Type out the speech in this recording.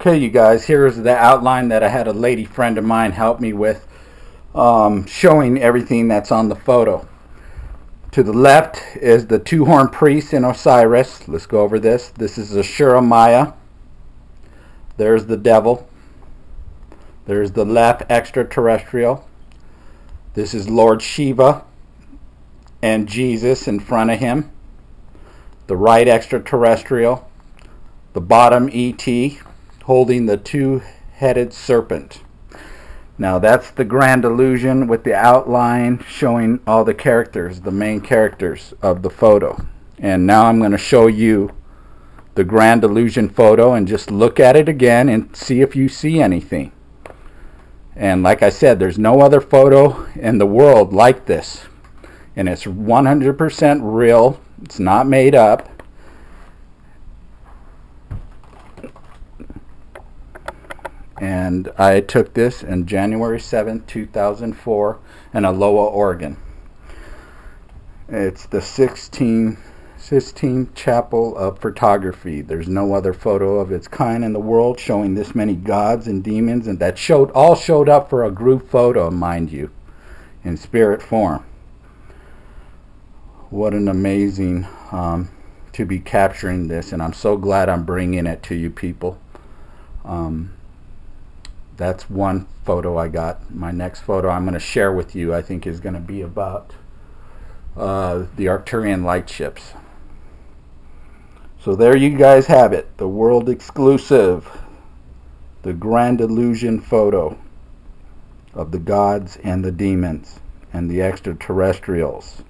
Okay, you guys, here's the outline that I had a lady friend of mine help me with, um, showing everything that's on the photo. To the left is the two-horned priest in Osiris. Let's go over this. This is Ashura Maya. There's the devil. There's the left extraterrestrial. This is Lord Shiva and Jesus in front of him. The right extraterrestrial. The bottom ET holding the two-headed serpent. Now that's the grand illusion with the outline showing all the characters, the main characters of the photo. And now I'm going to show you the grand illusion photo and just look at it again and see if you see anything. And like I said, there's no other photo in the world like this. And it's 100% real. It's not made up. And I took this in January 7, 2004 in Aloha, Oregon. It's the Sistine, Sistine Chapel of Photography. There's no other photo of its kind in the world showing this many gods and demons and that showed all showed up for a group photo, mind you, in spirit form. What an amazing um, to be capturing this and I'm so glad I'm bringing it to you people. Um, that's one photo I got. My next photo I'm going to share with you I think is going to be about uh, the Arcturian lightships. So there you guys have it, the world exclusive, the grand illusion photo of the gods and the demons and the extraterrestrials.